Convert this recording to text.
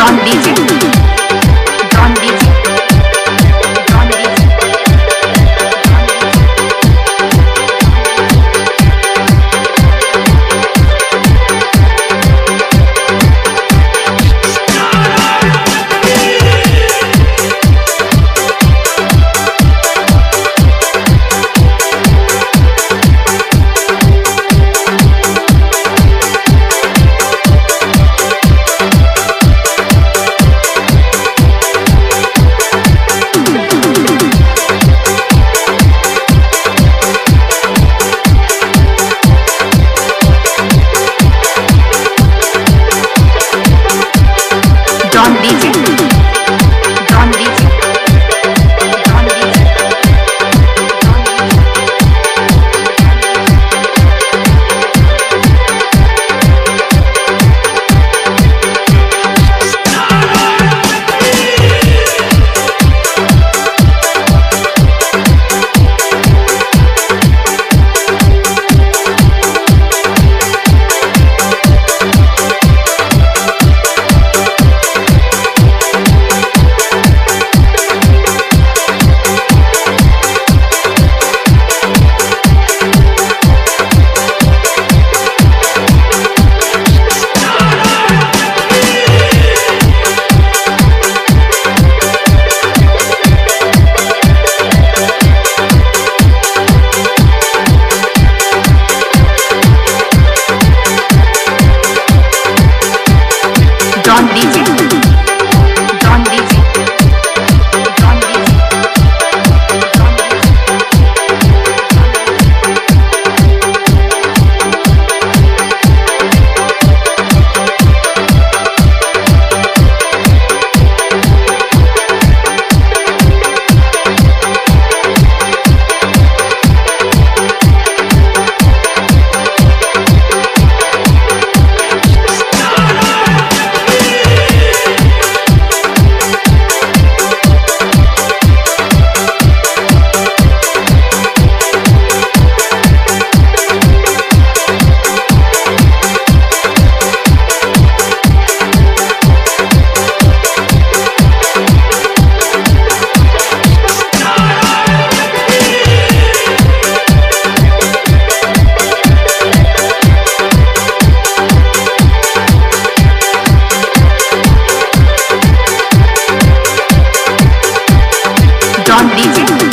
John DJ. John Legend.